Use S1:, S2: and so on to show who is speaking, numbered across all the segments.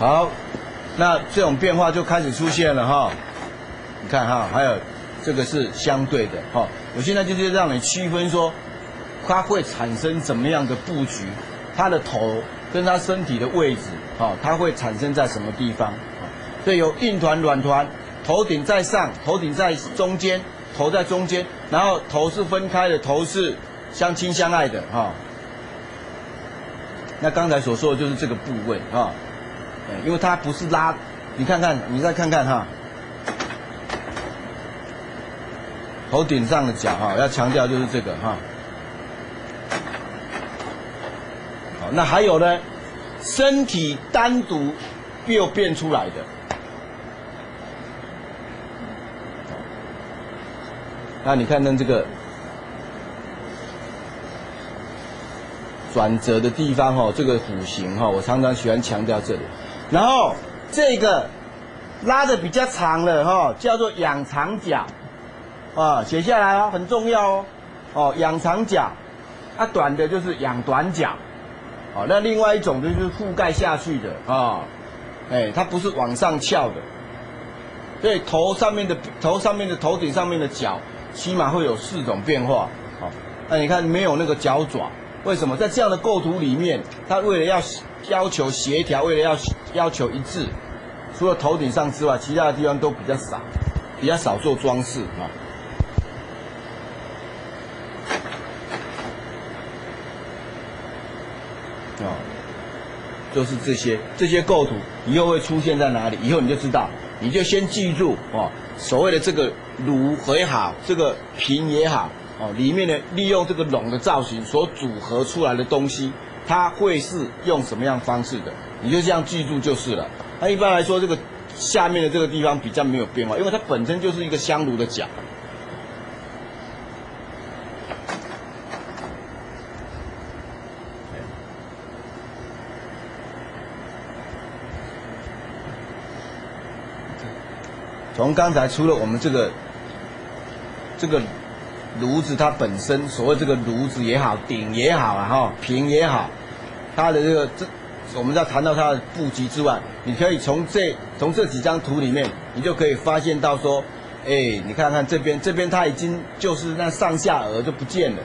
S1: 好，那这种变化就开始出现了哈。你看哈，还有这个是相对的哈。我现在就是让你区分说，它会产生怎么样的布局，它的头跟它身体的位置，哈，它会产生在什么地方？所以有硬团、软团，头顶在上，头顶在中间，头在中间，然后头是分开的，头是相亲相爱的哈。那刚才所说的就是这个部位啊。因为它不是拉，你看看，你再看看哈，头顶上的角哈，要强调就是这个哈。好，那还有呢，身体单独又变出来的。那你看看这个转折的地方哈，这个弧形哈，我常常喜欢强调这里。然后这个拉的比较长的哈，叫做仰长角，啊，写下来哦，很重要哦，哦，仰长角，啊，短的就是仰短角，哦，那另外一种就是覆盖下去的啊，哎，它不是往上翘的，所以头上面的头上面的头顶上面的角，起码会有四种变化，好，那你看没有那个脚爪，为什么在这样的构图里面，它为了要要求协调，为了要要求一致，除了头顶上之外，其他的地方都比较少，比较少做装饰啊。啊，就是这些这些构图以后会出现在哪里？以后你就知道，你就先记住哦。所谓的这个炉也好，这个瓶也好，哦，里面的利用这个笼的造型所组合出来的东西，它会是用什么样方式的？你就这样记住就是了。那一般来说，这个下面的这个地方比较没有变化，因为它本身就是一个香炉的角。从刚才除了我们这个这个炉子它本身，所谓这个炉子也好，鼎也好啊，哈，瓶也好，它的这个这。我们在谈到它的布局之外，你可以从这从这几张图里面，你就可以发现到说，哎，你看看这边，这边它已经就是那上下颚就不见了，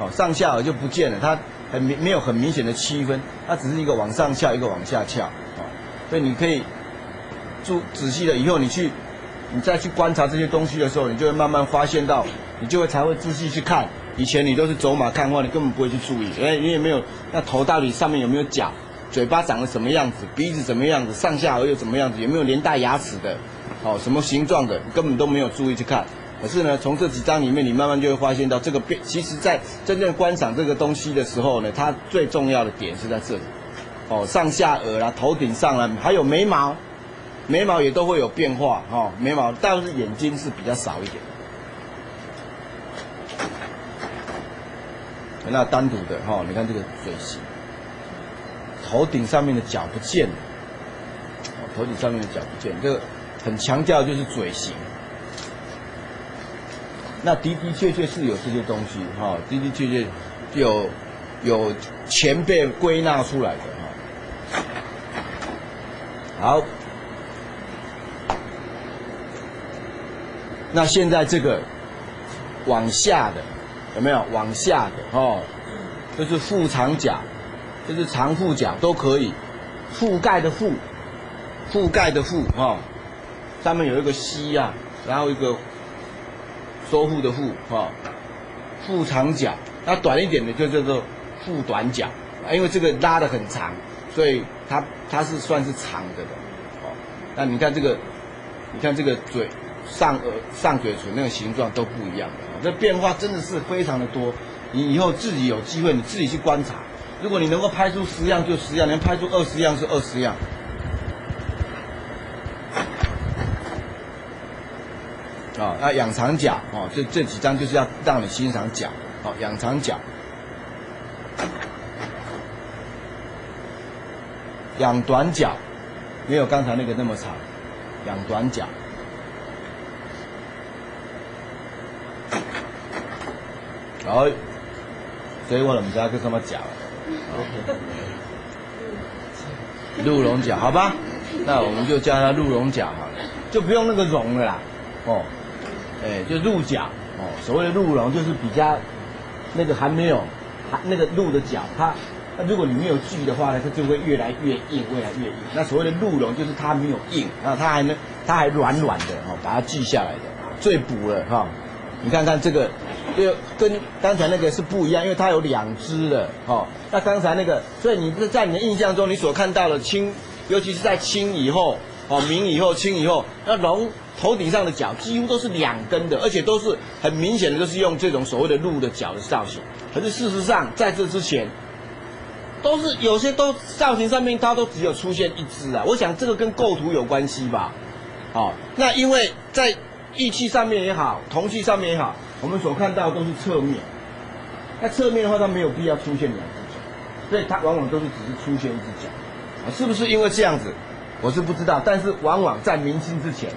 S1: 好，上下颚就不见了，它很明没有很明显的区分，它只是一个往上翘，一个往下翘，啊，所以你可以注仔细的，以后你去你再去观察这些东西的时候，你就会慢慢发现到，你就会才会仔细去看。以前你都是走马看花，你根本不会去注意，因为你也没有那头到底上面有没有角，嘴巴长得什么样子，鼻子怎么样子，上下颚又怎么样子，有没有连带牙齿的，哦，什么形状的，你根本都没有注意去看。可是呢，从这几张里面，你慢慢就会发现到这个变，其实在真正观赏这个东西的时候呢，它最重要的点是在这里，哦，上下颚啦，头顶上啦，还有眉毛，眉毛也都会有变化，哈，眉毛，但是眼睛是比较少一点。那单独的哈，你看这个嘴型，头顶上面的角不见了，头顶上面的角不见，这个很强调就是嘴型。那的的确确是有这些东西哈，的的确确有有前辈归纳出来的哈。好，那现在这个往下的。有没有往下的哦？就是腹长甲，就是长腹甲都可以，覆盖的覆，覆盖的覆哈，上面有一个膝啊，然后一个收腹的腹哈，腹长甲，那短一点的就叫做腹短甲，因为这个拉的很长，所以它它是算是长的的，哦，那你看这个，你看这个嘴。上颚、上嘴唇那个形状都不一样的，这变化真的是非常的多。你以后自己有机会，你自己去观察。如果你能够拍出十样就十样，能拍出二十样是二十样。啊，那养长角哦，这这几张就是要让你欣赏角，哦，养长角，养短角，没有刚才那个那么长，养短角。好，所以我唔知佢什么讲。鹿茸角，好吧？那我们就叫它鹿茸角好了，就不用那个茸了啦。哦，哎，就鹿角哦。所谓的鹿茸就是比较那个还没有还那个鹿的角，它那如果你没有锯的话呢，它就会越来越硬，越来越硬。那所谓的鹿茸就是它没有硬，然后，它还能它还软软的哦，把它锯下来的最补了哈。你看看这个，就跟刚才那个是不一样，因为它有两只的哦。那刚才那个，所以你是在你的印象中，你所看到的清，尤其是在清以后，哦明以后清以后，那龙头顶上的角几乎都是两根的，而且都是很明显的，都是用这种所谓的鹿的角的造型。可是事实上，在这之前，都是有些都造型上面它都只有出现一只啊。我想这个跟构图有关系吧。哦，那因为在义气上面也好，铜器上面也好，我们所看到都是侧面。那侧面的话，它没有必要出现两只脚，所以它往往都是只是出现一只脚。啊，是不是因为这样子？我是不知道。但是往往在明清之前，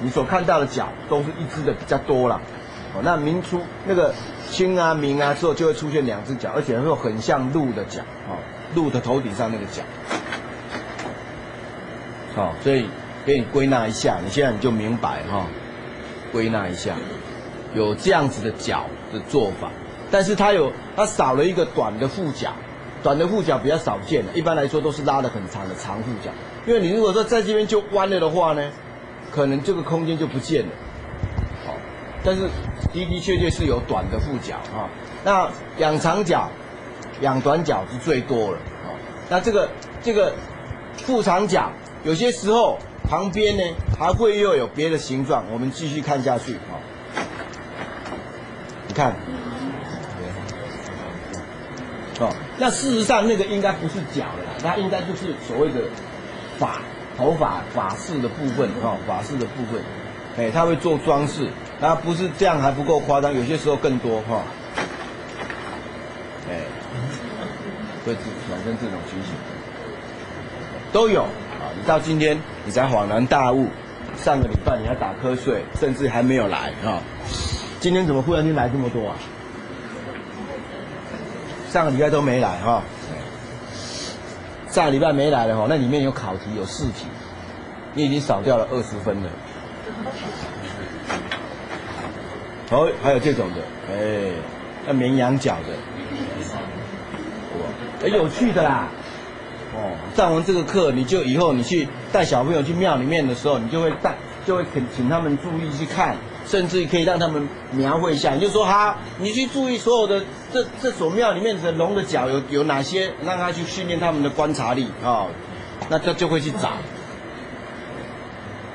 S1: 你所看到的脚都是一只的比较多了。哦，那明初那个清啊明啊之后，就会出现两只脚，而且会很像鹿的脚。哦，鹿的头顶上那个角。好，所以给你归纳一下，你现在你就明白哈。归纳一下，有这样子的脚的做法，但是它有它少了一个短的护角，短的护角比较少见的，一般来说都是拉的很长的长护角，因为你如果说在这边就弯了的话呢，可能这个空间就不见了，好，但是的的确确是有短的护角啊，那养长角、养短角是最多了，啊，那这个这个副长角有些时候。旁边呢还会又有别的形状，我们继续看下去啊。看，哦，那事实上那个应该不是角了，它应该就是所谓的发头发发饰的部分哈，发饰的部分，哎，它会做装饰，那不是这样还不够夸张，有些时候更多哈，哎，会产生这种情形，都有。啊你到今天你才恍然大悟，上个礼拜你还打瞌睡，甚至还没有来啊！今天怎么忽然间来这么多啊？上个礼拜都没来哈，上个礼拜没来的话，那里面有考题有试题，你已经少掉了二十分了。哦，还有这种的，哎，那绵羊角的，很有趣的啦。哦，上完这个课，你就以后你去带小朋友去庙里面的时候，你就会带，就会请请他们注意去看，甚至可以让他们描绘一下。你就说哈，你去注意所有的这这所庙里面的龙的脚有有哪些，让他去训练他们的观察力啊，那他就会去找。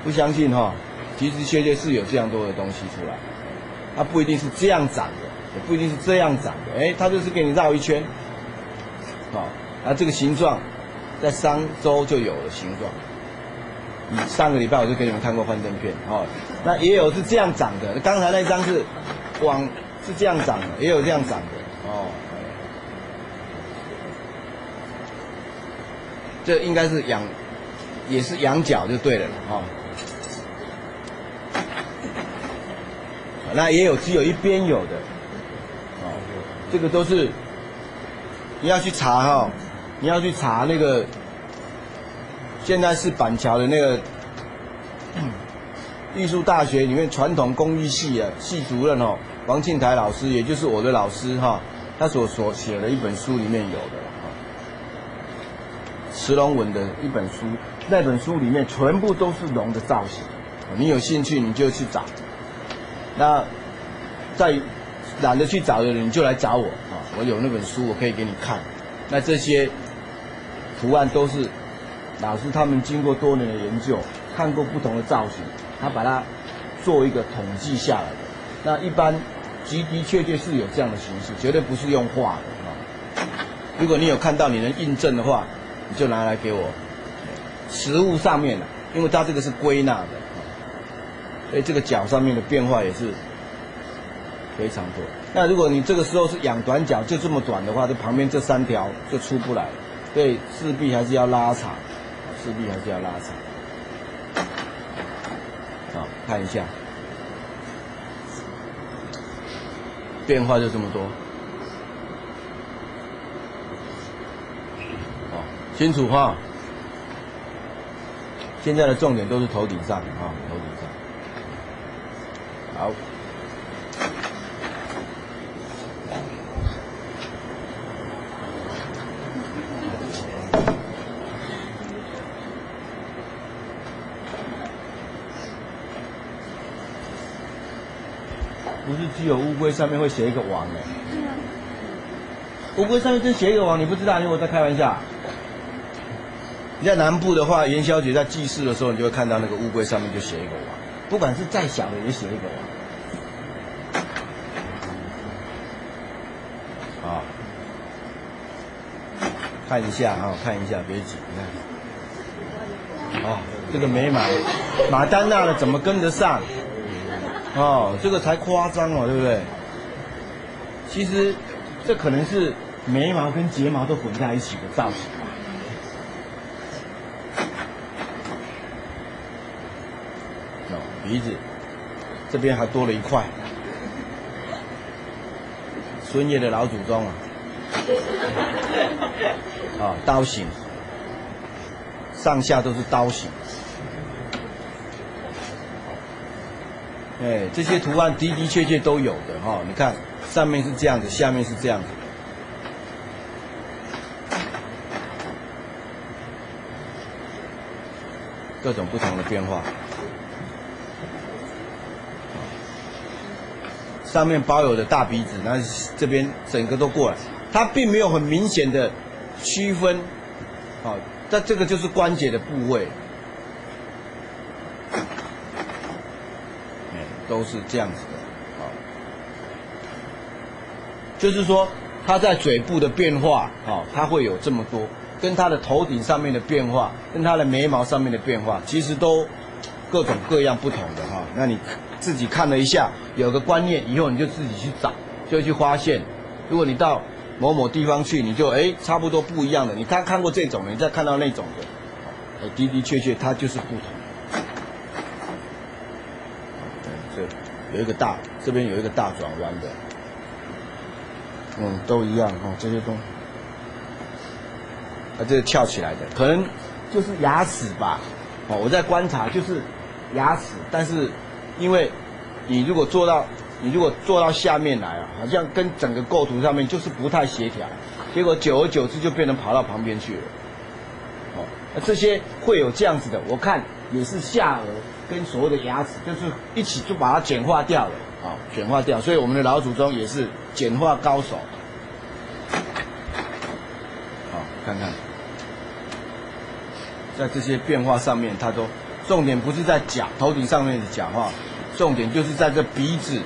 S1: 不相信哈，其实确确是有这样多的东西出来，它不一定是这样长的，也不一定是这样长的，哎，它就是给你绕一圈，好，那这个形状。在商周就有了形状。上个礼拜我就给你们看过幻灯片，哦，那也有是这样长的。刚才那张是往是这样长的，也有这样长的，哦。这应该是仰，也是仰角就对了，哦。那也有只有一边有的，哦，这个都是你要去查哈。你要去查那个，现在是板桥的那个艺术大学里面传统工艺系的系主任哦，王庆台老师，也就是我的老师哈，他所所写的一本书里面有的哈，石龙文的一本书，那本书里面全部都是龙的造型，你有兴趣你就去找，那在懒得去找的人你就来找我啊，我有那本书我可以给你看，那这些。图案都是老师他们经过多年的研究，看过不同的造型，他把它做一个统计下来的。那一般的的确确是有这样的形式，绝对不是用画的啊。如果你有看到你能印证的话，你就拿来给我。实物上面的，因为它这个是归纳的，所以这个角上面的变化也是非常多。那如果你这个时候是养短角，就这么短的话，这旁边这三条就出不来了。对，势必还是要拉长，势必还是要拉长。啊，看一下，变化就这么多。好，清楚哈。现在的重点都是头顶上啊，头顶上。好。不是只有乌龟上面会写一个王哎，乌龟上面真写一个王，你不知道？因为我在开玩笑。你在南部的话，元宵节在祭祀的时候，你就会看到那个乌龟上面就写一个王，不管是再小的也写一个王。啊，看一下啊，看一下，别急，你看。哦，这个没马，马丹娜的怎么跟得上？哦，这个才夸张哦，对不对？其实这可能是眉毛跟睫毛都混在一起的造型。哦，鼻子这边还多了一块，孙叶的老祖宗啊，啊，刀形，上下都是刀形。哎，这些图案的的确确都有的哈，你看上面是这样子，下面是这样子，各种不同的变化。上面包有的大鼻子，那这边整个都过来，它并没有很明显的区分，好，但这个就是关节的部位。都是这样子的，啊，就是说它在嘴部的变化，啊，它会有这么多，跟它的头顶上面的变化，跟它的眉毛上面的变化，其实都各种各样不同的哈。那你自己看了一下，有个观念，以后你就自己去找，就去发现。如果你到某某地方去，你就哎，差不多不一样的。你看看过这种，你再看到那种的，的的确确它就是不同。有一个大，这边有一个大转弯的，嗯，都一样哈，这些都，啊，这是翘起来的，可能就是牙齿吧，哦，我在观察，就是牙齿，但是因为你如果做到，你如果做到下面来啊，好像跟整个构图上面就是不太协调，结果久而久之就变成跑到旁边去了，哦，那这些会有这样子的，我看也是下颚。跟所谓的牙齿就是一起就把它简化掉了啊，简化掉，所以我们的老祖宗也是简化高手。好，看看，在这些变化上面，它都重点不是在讲头顶上面的讲话，重点就是在这鼻子，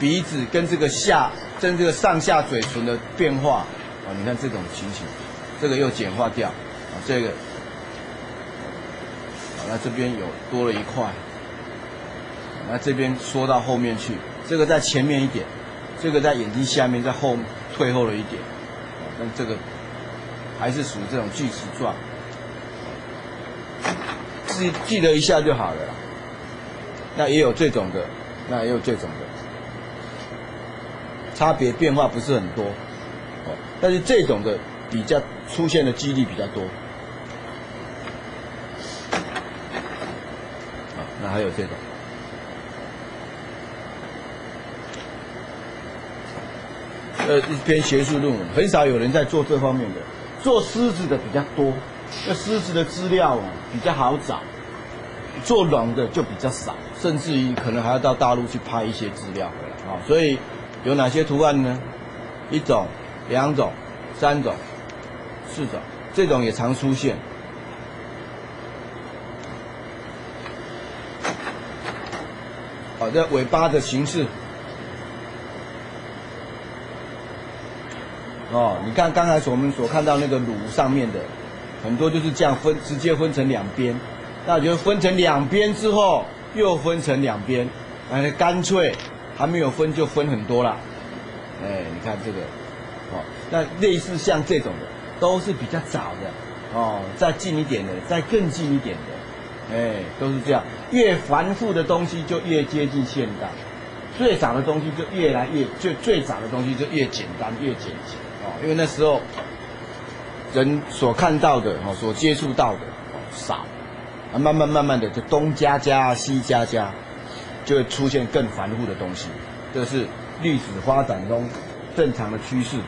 S1: 鼻子跟这个下跟这个上下嘴唇的变化啊，你看这种情形，这个又简化掉啊，这个。那这边有多了一块，那这边缩到后面去，这个在前面一点，这个在眼睛下面，在后退后了一点，但这个还是属于这种锯齿状，记记得一下就好了。那也有这种的，那也有这种的，差别变化不是很多，哦，但是这种的比较出现的几率比较多。还有这种，呃，一篇学术论文，很少有人在做这方面的，做狮子的比较多，那狮子的资料啊比较好找，做龙的就比较少，甚至于可能还要到大陆去拍一些资料回来啊。所以有哪些图案呢？一种、两种、三种、四种，这种也常出现。好的，尾巴的形式。哦，你看刚才我们所看到那个乳上面的，很多就是这样分，直接分成两边。那就分成两边之后，又分成两边，哎，干脆还没有分就分很多了。哎，你看这个，哦，那类似像这种的，都是比较早的。哦，再近一点的，再更近一点的。哎，都是这样，越繁复的东西就越接近现代，最早的东西就越来越最最早的东西就越简单越简洁哦，因为那时候人所看到的哦，所接触到的少，啊，慢慢慢慢的就东加加西加加，就会出现更繁复的东西，这是历史发展中正常的趋势。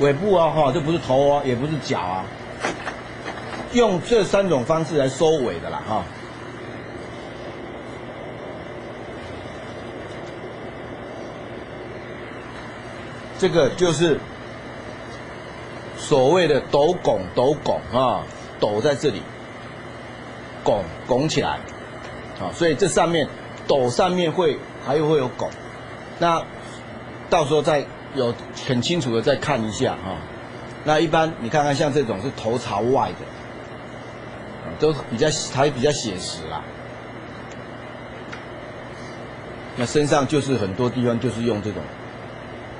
S1: 尾部啊，哈，这不是头啊，也不是脚啊，用这三种方式来收尾的啦，哈。这个就是所谓的斗拱，斗拱啊，斗在这里，拱拱起来，啊，所以这上面斗上面会还有会有拱，那到时候再。有很清楚的再看一下啊，那一般你看看像这种是头朝外的，都比较还比较写实啦。那身上就是很多地方就是用这种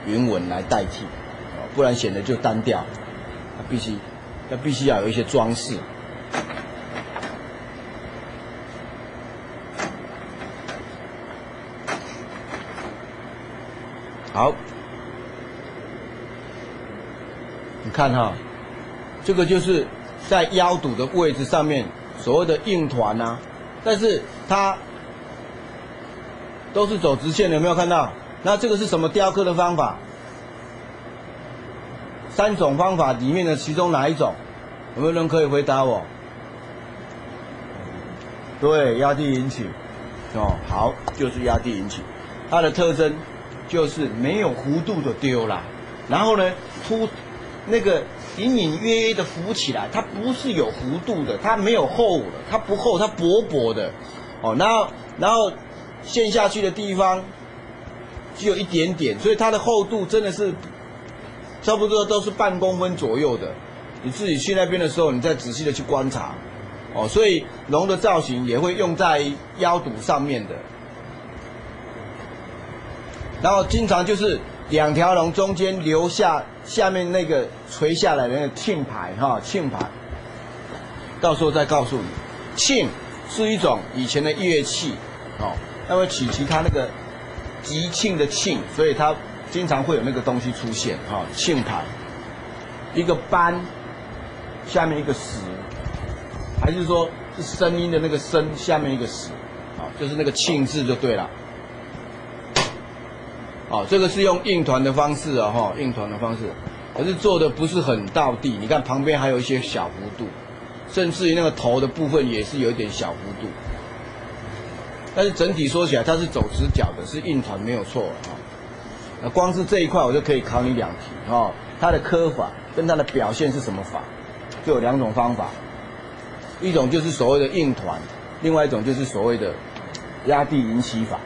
S1: 云纹来代替，不然显得就单调。必须，那必须要有一些装饰。好。看哈，这个就是在腰肚的位置上面所谓的硬团呐，但是它都是走直线的，有没有看到？那这个是什么雕刻的方法？三种方法里面的其中哪一种？有没有人可以回答我？对，压地引起。哦，好，就是压地引起。它的特征就是没有弧度的丢了，然后呢凸。那个隐隐约约的浮起来，它不是有弧度的，它没有厚的，它不厚，它薄薄的，哦，然后然后陷下去的地方只有一点点，所以它的厚度真的是差不多都是半公分左右的。你自己去那边的时候，你再仔细的去观察，哦，所以龙的造型也会用在腰肚上面的，然后经常就是两条龙中间留下。下面那个垂下来的那个磬牌哈，磬牌，到时候再告诉你，磬是一种以前的乐器，哦，那么取其他那个吉庆的庆，所以它经常会有那个东西出现哈，磬牌，一个班，下面一个石，还是说是声音的那个声，下面一个石，啊，就是那个庆字就对了。哦，这个是用硬团的方式啊，哈，硬团的方式，可是做的不是很到地。你看旁边还有一些小弧度，甚至于那个头的部分也是有一点小弧度。但是整体说起来，它是走直角的，是硬团没有错啊。那光是这一块，我就可以考你两题啊。它的刻法跟它的表现是什么法？就有两种方法，一种就是所谓的硬团，另外一种就是所谓的压地引起法。